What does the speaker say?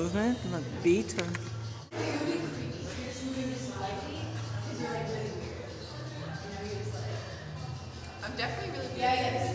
movement, look, beat her. I'm definitely really Yeah, yeah,